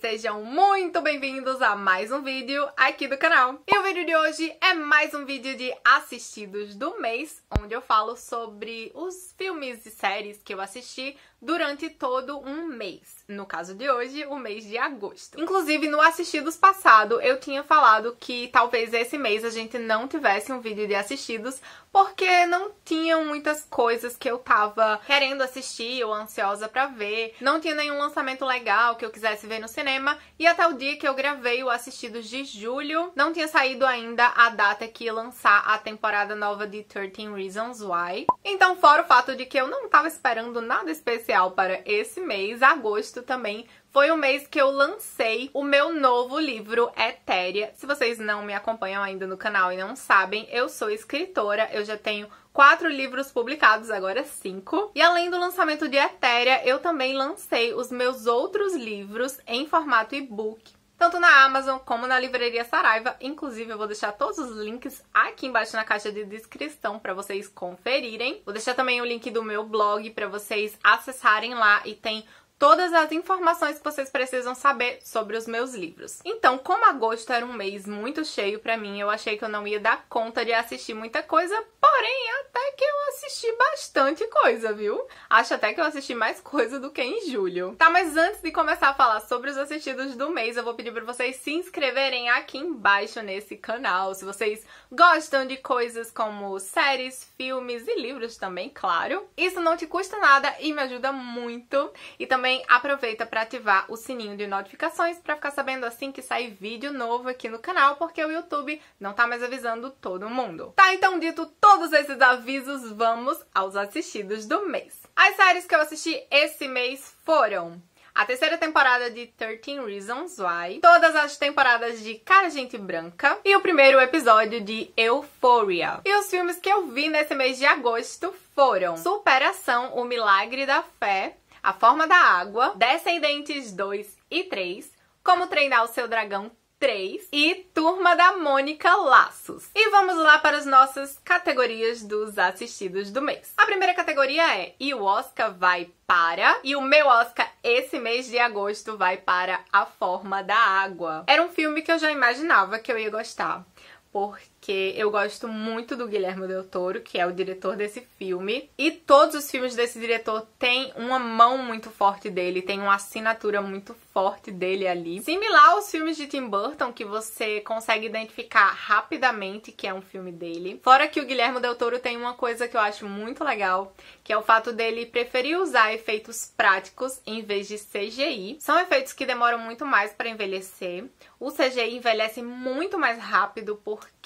Sejam muito bem-vindos a mais um vídeo aqui do canal. E o vídeo de hoje é mais um vídeo de assistidos do mês, onde eu falo sobre os filmes e séries que eu assisti durante todo um mês. No caso de hoje, o mês de agosto. Inclusive, no assistidos passado, eu tinha falado que talvez esse mês a gente não tivesse um vídeo de assistidos, porque não tinham muitas coisas que eu tava querendo assistir ou ansiosa para ver. Não tinha nenhum lançamento legal que eu quisesse ver no cinema. E até o dia que eu gravei o assistidos de julho, não tinha saído ainda a data que ia lançar a temporada nova de 13 Reasons Why. Então, fora o fato de que eu não tava esperando nada especial especial para esse mês, agosto também, foi o mês que eu lancei o meu novo livro Etéria. Se vocês não me acompanham ainda no canal e não sabem, eu sou escritora, eu já tenho quatro livros publicados, agora cinco. E além do lançamento de Etéria, eu também lancei os meus outros livros em formato e-book tanto na Amazon como na livraria Saraiva. Inclusive, eu vou deixar todos os links aqui embaixo na caixa de descrição para vocês conferirem. Vou deixar também o link do meu blog para vocês acessarem lá e tem todas as informações que vocês precisam saber sobre os meus livros. Então, como agosto era um mês muito cheio para mim, eu achei que eu não ia dar conta de assistir muita coisa, porém, que eu assisti bastante coisa, viu? Acho até que eu assisti mais coisa do que em julho. Tá, mas antes de começar a falar sobre os assistidos do mês, eu vou pedir para vocês se inscreverem aqui embaixo nesse canal, se vocês gostam de coisas como séries, filmes e livros também, claro. Isso não te custa nada e me ajuda muito. E também aproveita para ativar o sininho de notificações para ficar sabendo assim que sai vídeo novo aqui no canal, porque o YouTube não tá mais avisando todo mundo. Tá, então dito todos esses avisos, vamos aos assistidos do mês. As séries que eu assisti esse mês foram a terceira temporada de 13 Reasons Why, todas as temporadas de Cara Gente Branca e o primeiro episódio de Euphoria. E os filmes que eu vi nesse mês de agosto foram Superação, O Milagre da Fé, a Forma da Água, Descendentes 2 e 3, Como Treinar o Seu Dragão 3 e Turma da Mônica Laços. E vamos lá para as nossas categorias dos assistidos do mês. A primeira categoria é E o Oscar vai para. E o meu Oscar esse mês de agosto vai para A Forma da Água. Era um filme que eu já imaginava que eu ia gostar porque eu gosto muito do Guilherme Del Toro, que é o diretor desse filme, e todos os filmes desse diretor têm uma mão muito forte dele, tem uma assinatura muito forte dele ali. Similar aos filmes de Tim Burton, que você consegue identificar rapidamente que é um filme dele. Fora que o Guilherme Del Toro tem uma coisa que eu acho muito legal, que é o fato dele preferir usar efeitos práticos em vez de CGI. São efeitos que demoram muito mais para envelhecer. O CGI envelhece muito mais rápido porque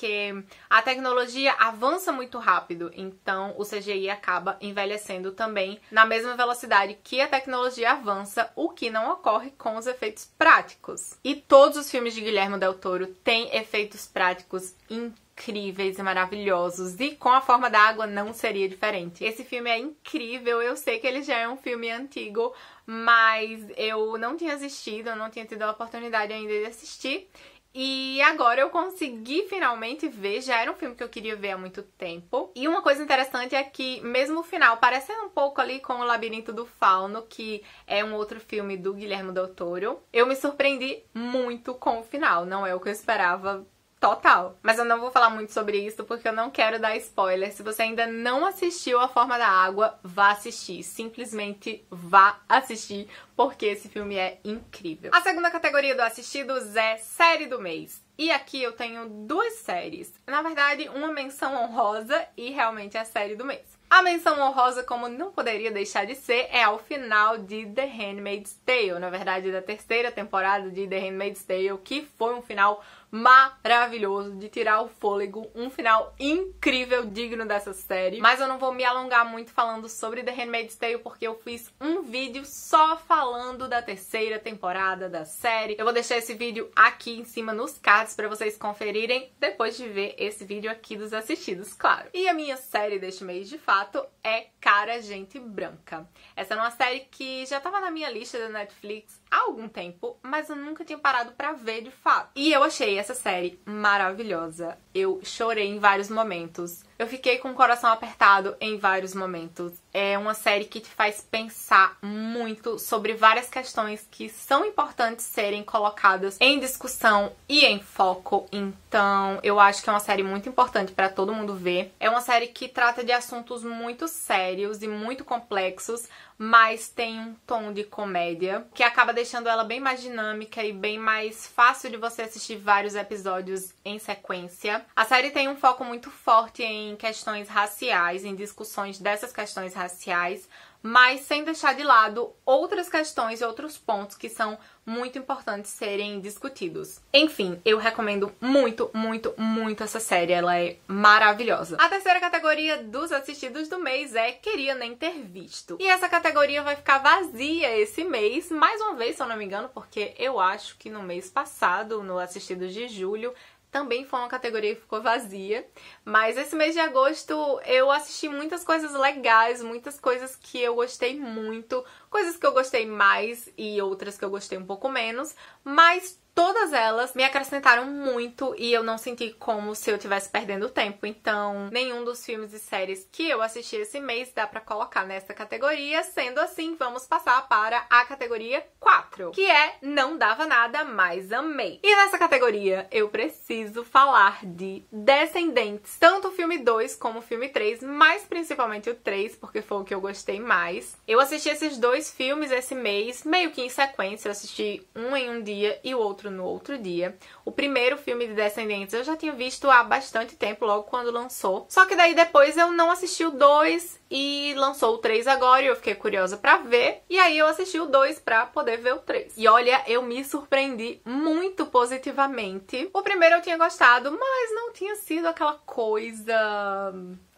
a tecnologia avança muito rápido, então o CGI acaba envelhecendo também na mesma velocidade que a tecnologia avança, o que não ocorre com os efeitos práticos. E todos os filmes de Guilherme Del Toro têm efeitos práticos incríveis e maravilhosos. E com a forma da água não seria diferente. Esse filme é incrível. Eu sei que ele já é um filme antigo, mas eu não tinha assistido, eu não tinha tido a oportunidade ainda de assistir. E agora eu consegui finalmente ver, já era um filme que eu queria ver há muito tempo. E uma coisa interessante é que, mesmo o final, parecendo um pouco ali com O Labirinto do Fauno, que é um outro filme do Guilherme Del Toro, eu me surpreendi muito com o final. Não é o que eu esperava total. Mas eu não vou falar muito sobre isso porque eu não quero dar spoiler. Se você ainda não assistiu A Forma da Água, vá assistir. Simplesmente vá assistir porque esse filme é incrível. A segunda categoria do assistidos é série do mês. E aqui eu tenho duas séries. Na verdade, uma menção honrosa e realmente a série do mês. A menção honrosa, como não poderia deixar de ser, é ao final de The Handmaid's Tale. Na verdade, da terceira temporada de The Handmaid's Tale, que foi um final maravilhoso, de tirar o fôlego, um final incrível, digno dessa série. Mas eu não vou me alongar muito falando sobre The Handmaid's Tale, porque eu fiz um vídeo só falando da terceira temporada da série. Eu vou deixar esse vídeo aqui em cima nos cards para vocês conferirem depois de ver esse vídeo aqui dos assistidos, claro. E a minha série deste mês, de fato, é Cara Gente Branca. Essa é uma série que já estava na minha lista da Netflix há algum tempo, mas eu nunca tinha parado para ver de fato. E eu achei essa série maravilhosa. Eu chorei em vários momentos. Eu fiquei com o coração apertado em vários momentos. É uma série que te faz pensar muito sobre várias questões que são importantes serem colocadas em discussão e em foco. Então, eu acho que é uma série muito importante para todo mundo ver. É uma série que trata de assuntos muito sérios e muito complexos, mas tem um tom de comédia que acaba deixando ela bem mais dinâmica e bem mais fácil de você assistir vários episódios em sequência. A série tem um foco muito forte em questões raciais, em discussões dessas questões raciais, mas sem deixar de lado outras questões e outros pontos que são muito importantes serem discutidos. Enfim, eu recomendo muito, muito, muito essa série. Ela é maravilhosa. A terceira categoria dos assistidos do mês é Queria Nem Ter Visto. E essa categoria vai ficar vazia esse mês, mais uma vez, se eu não me engano, porque eu acho que no mês passado, no Assistidos de Julho, também foi uma categoria que ficou vazia. Mas esse mês de agosto eu assisti muitas coisas legais, muitas coisas que eu gostei muito, coisas que eu gostei mais e outras que eu gostei um pouco menos, mas Todas elas me acrescentaram muito e eu não senti como se eu estivesse perdendo tempo. Então, nenhum dos filmes e séries que eu assisti esse mês dá para colocar nessa categoria. Sendo assim, vamos passar para a categoria 4, que é Não Dava Nada, mas Amei. E nessa categoria eu preciso falar de Descendentes, tanto o filme 2 como o filme 3, mas principalmente o 3, porque foi o que eu gostei mais. Eu assisti esses dois filmes esse mês, meio que em sequência. Eu assisti um em um dia e o outro outro no outro dia. O primeiro filme de Descendentes eu já tinha visto há bastante tempo, logo quando lançou. Só que daí depois eu não assisti o 2 e lançou o 3 agora e eu fiquei curiosa para ver. E aí eu assisti o 2 para poder ver o 3. E olha, eu me surpreendi muito positivamente. O primeiro eu tinha gostado, mas não tinha sido aquela coisa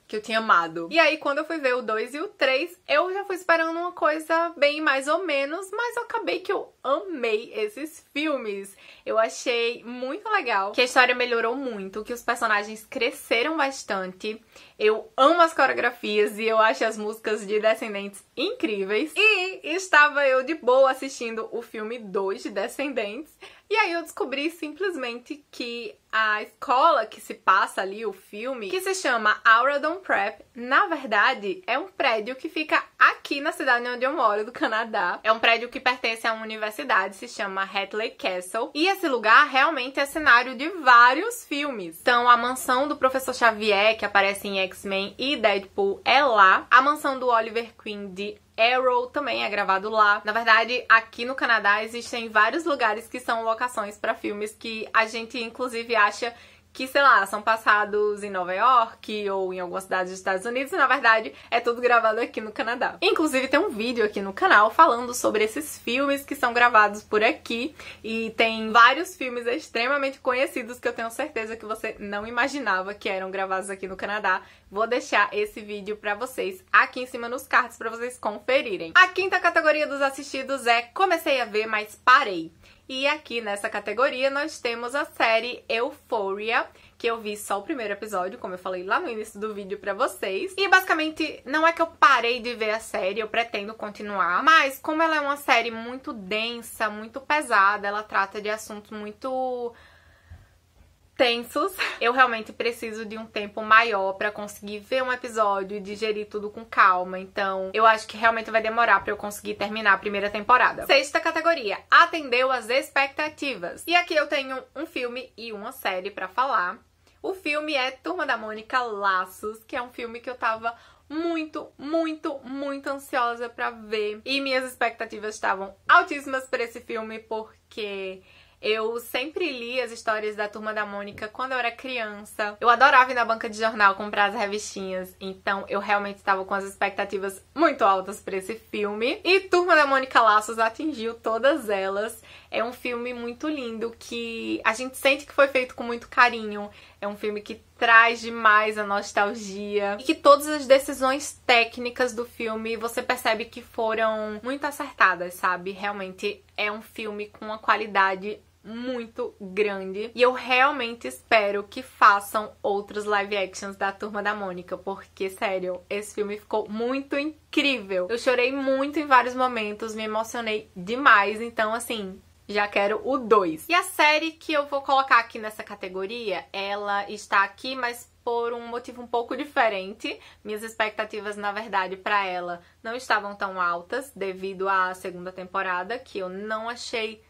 que eu tinha amado. E aí, quando eu fui ver o 2 e o 3, eu já fui esperando uma coisa bem mais ou menos, mas eu acabei que eu amei esses filmes. Eu achei muito legal que a história melhorou muito, que os personagens cresceram bastante. Eu amo as coreografias e eu acho as músicas de Descendentes incríveis. E estava eu de boa assistindo o filme 2 de Descendentes. E aí eu descobri simplesmente que a escola que se passa ali, o filme, que se chama Auradon Prep, na verdade é um prédio que fica aqui na cidade onde eu moro, do Canadá. É um prédio que pertence a uma universidade, se chama Hatley Castle. E esse lugar realmente é cenário de vários filmes. Então, a mansão do Professor Xavier, que aparece em X-Men e Deadpool, é lá. A mansão do Oliver Queen de Arrow também é gravado lá. Na verdade, aqui no Canadá existem vários lugares que são locações para filmes que a gente inclusive acha que, sei lá, são passados em Nova York ou em alguma cidade dos Estados Unidos e na verdade é tudo gravado aqui no Canadá. Inclusive tem um vídeo aqui no canal falando sobre esses filmes que são gravados por aqui e tem vários filmes extremamente conhecidos que eu tenho certeza que você não imaginava que eram gravados aqui no Canadá. Vou deixar esse vídeo para vocês aqui em cima nos cards para vocês conferirem. A quinta categoria dos assistidos é Comecei a ver, mas parei. E aqui nessa categoria nós temos a série Euphoria, que eu vi só o primeiro episódio, como eu falei lá no início do vídeo pra vocês. E basicamente, não é que eu parei de ver a série, eu pretendo continuar, mas como ela é uma série muito densa, muito pesada, ela trata de assuntos muito tensos. Eu realmente preciso de um tempo maior para conseguir ver um episódio e digerir tudo com calma. Então, eu acho que realmente vai demorar para eu conseguir terminar a primeira temporada. Sexta categoria: atendeu às expectativas. E aqui eu tenho um filme e uma série para falar. O filme é Turma da Mônica Laços, que é um filme que eu tava muito, muito, muito ansiosa para ver. E minhas expectativas estavam altíssimas para esse filme porque eu sempre li as histórias da Turma da Mônica quando eu era criança. Eu adorava ir na banca de jornal comprar as revistinhas, então eu realmente estava com as expectativas muito altas para esse filme. E Turma da Mônica Laços atingiu todas elas. É um filme muito lindo que a gente sente que foi feito com muito carinho. É um filme que traz demais a nostalgia e que todas as decisões técnicas do filme você percebe que foram muito acertadas, sabe? Realmente é um filme com uma qualidade muito grande. E eu realmente espero que façam outros live actions da Turma da Mônica, porque, sério, esse filme ficou muito incrível. Eu chorei muito em vários momentos, me emocionei demais. Então, assim, já quero o 2. E a série que eu vou colocar aqui nessa categoria, ela está aqui, mas por um motivo um pouco diferente. Minhas expectativas, na verdade, para ela não estavam tão altas devido à segunda temporada, que eu não achei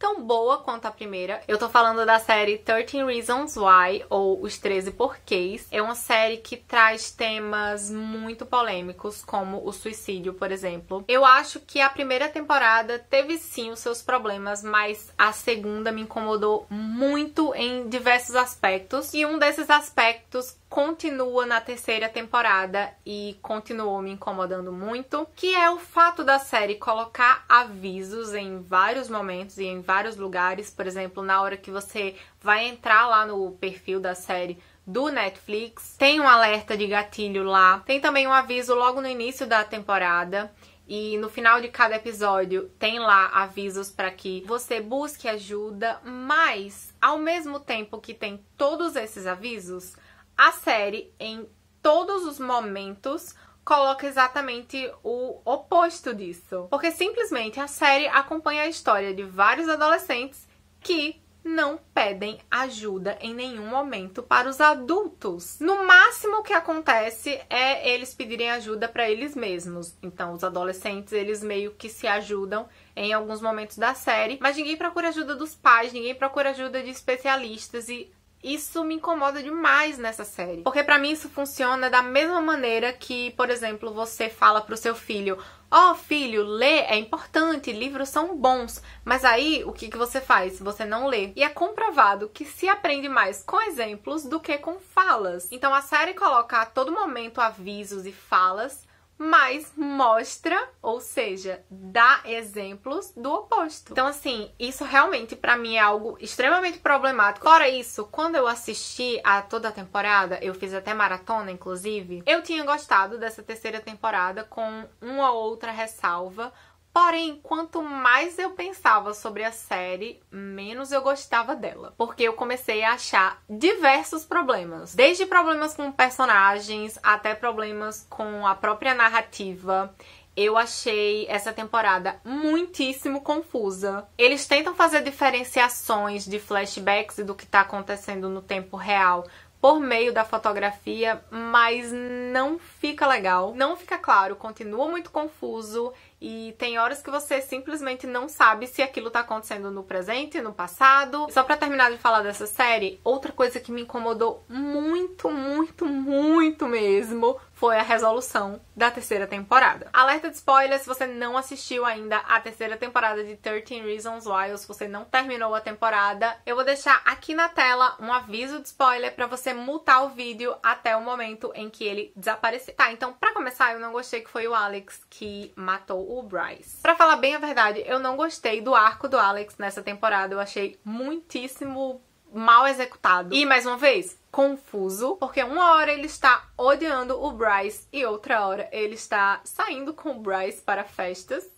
tão boa quanto a primeira. Eu tô falando da série 13 Reasons Why, ou Os 13 Porquês. É uma série que traz temas muito polêmicos, como o suicídio, por exemplo. Eu acho que a primeira temporada teve sim os seus problemas, mas a segunda me incomodou muito em diversos aspectos. E um desses aspectos continua na terceira temporada e continuou me incomodando muito, que é o fato da série colocar avisos em vários momentos e em vários lugares, por exemplo, na hora que você vai entrar lá no perfil da série do Netflix, tem um alerta de gatilho lá, tem também um aviso logo no início da temporada. E no final de cada episódio tem lá avisos para que você busque ajuda, mas ao mesmo tempo que tem todos esses avisos, a série, em todos os momentos, coloca exatamente o oposto disso. Porque simplesmente a série acompanha a história de vários adolescentes que não pedem ajuda em nenhum momento para os adultos. No máximo que acontece é eles pedirem ajuda para eles mesmos. Então, os adolescentes, eles meio que se ajudam em alguns momentos da série, mas ninguém procura ajuda dos pais, ninguém procura ajuda de especialistas e isso me incomoda demais nessa série. Porque para mim isso funciona da mesma maneira que, por exemplo, você fala pro seu filho: Ó, oh, filho, ler é importante, livros são bons. Mas aí, o que, que você faz? Você não lê. E é comprovado que se aprende mais com exemplos do que com falas. Então a série coloca a todo momento avisos e falas mas mostra, ou seja, dá exemplos do oposto. Então, assim, isso realmente para mim é algo extremamente problemático. Fora isso, quando eu assisti a toda a temporada, eu fiz até maratona, inclusive, eu tinha gostado dessa terceira temporada com uma outra ressalva Porém, quanto mais eu pensava sobre a série, menos eu gostava dela. Porque eu comecei a achar diversos problemas. Desde problemas com personagens até problemas com a própria narrativa. Eu achei essa temporada muitíssimo confusa. Eles tentam fazer diferenciações de flashbacks e do que está acontecendo no tempo real por meio da fotografia, mas não fica legal, não fica claro, continua muito confuso e tem horas que você simplesmente não sabe se aquilo tá acontecendo no presente, no passado. Só para terminar de falar dessa série, outra coisa que me incomodou muito, muito, muito mesmo foi a resolução da terceira temporada. Alerta de spoiler se você não assistiu ainda a terceira temporada de 13 Reasons Why ou se você não terminou a temporada, eu vou deixar aqui na tela um aviso de spoiler para você mutar o vídeo até o momento em que ele desaparecer. Tá, então para começar, eu não gostei que foi o Alex que matou o Bryce. Para falar bem a verdade, eu não gostei do arco do Alex nessa temporada, eu achei muitíssimo mal executado. E mais uma vez, confuso, porque uma hora ele está odiando o Bryce e outra hora ele está saindo com o Bryce para festas.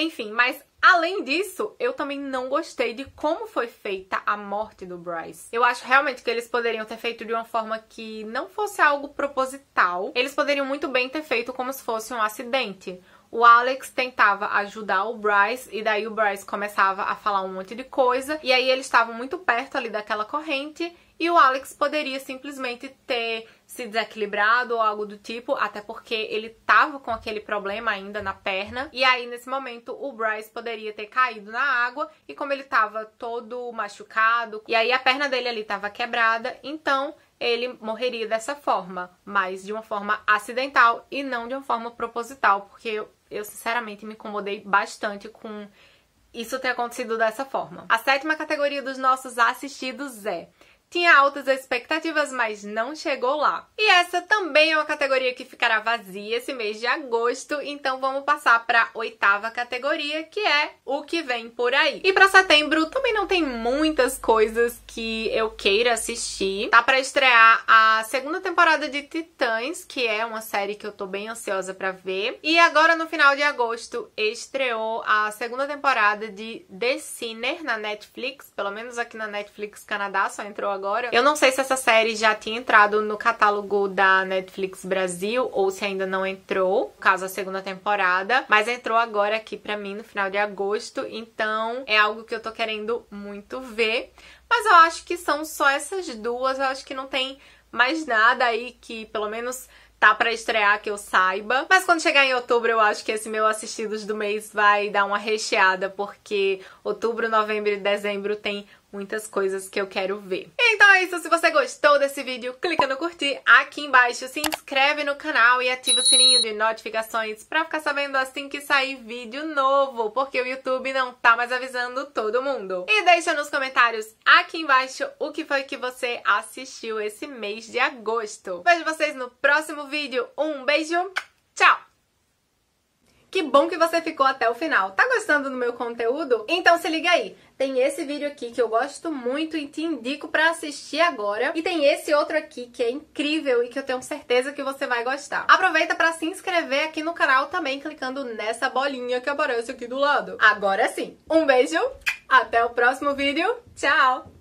Enfim, mas além disso, eu também não gostei de como foi feita a morte do Bryce. Eu acho realmente que eles poderiam ter feito de uma forma que não fosse algo proposital. Eles poderiam muito bem ter feito como se fosse um acidente o Alex tentava ajudar o Bryce e daí o Bryce começava a falar um monte de coisa e aí eles estavam muito perto ali daquela corrente e o Alex poderia simplesmente ter se desequilibrado ou algo do tipo, até porque ele tava com aquele problema ainda na perna. E aí, nesse momento, o Bryce poderia ter caído na água e como ele tava todo machucado, e aí a perna dele ali tava quebrada, então ele morreria dessa forma, mas de uma forma acidental e não de uma forma proposital, porque eu, eu sinceramente me incomodei bastante com isso ter acontecido dessa forma. A sétima categoria dos nossos assistidos é tinha altas expectativas, mas não chegou lá. E essa também é uma categoria que ficará vazia esse mês de agosto, então vamos passar para oitava categoria, que é o que vem por aí. E para setembro também não tem muitas coisas que eu queira assistir. Tá para estrear a segunda temporada de Titãs, que é uma série que eu tô bem ansiosa para ver. E agora no final de agosto estreou a segunda temporada de The Sinner na Netflix, pelo menos aqui na Netflix Canadá só entrou agora. Eu não sei se essa série já tinha entrado no catálogo da Netflix Brasil ou se ainda não entrou, caso a segunda temporada, mas entrou agora aqui pra mim no final de agosto, então é algo que eu tô querendo muito ver. Mas eu acho que são só essas duas, eu acho que não tem mais nada aí que pelo menos tá para estrear que eu saiba. Mas quando chegar em outubro, eu acho que esse meu assistidos do mês vai dar uma recheada, porque outubro, novembro e dezembro tem muitas coisas que eu quero ver. Então é isso, se você gostou desse vídeo, clica no curtir aqui embaixo, se inscreve no canal e ativa o sininho de notificações pra ficar sabendo assim que sair vídeo novo, porque o YouTube não tá mais avisando todo mundo. E deixa nos comentários aqui embaixo o que foi que você assistiu esse mês de agosto. Vejo vocês no próximo vídeo, um beijo, tchau! Que bom que você ficou até o final. Tá gostando do meu conteúdo? Então se liga aí. Tem esse vídeo aqui que eu gosto muito e te indico para assistir agora. E tem esse outro aqui que é incrível e que eu tenho certeza que você vai gostar. Aproveita para se inscrever aqui no canal também clicando nessa bolinha que aparece aqui do lado. Agora sim. Um beijo, até o próximo vídeo. Tchau!